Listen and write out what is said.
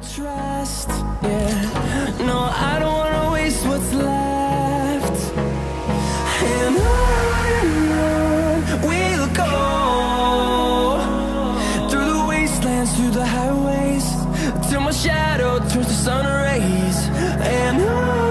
trust. Yeah, no, I don't wanna waste what's left. And on we'll go through the wastelands, through the highways, till my shadow turns to sun rays. And on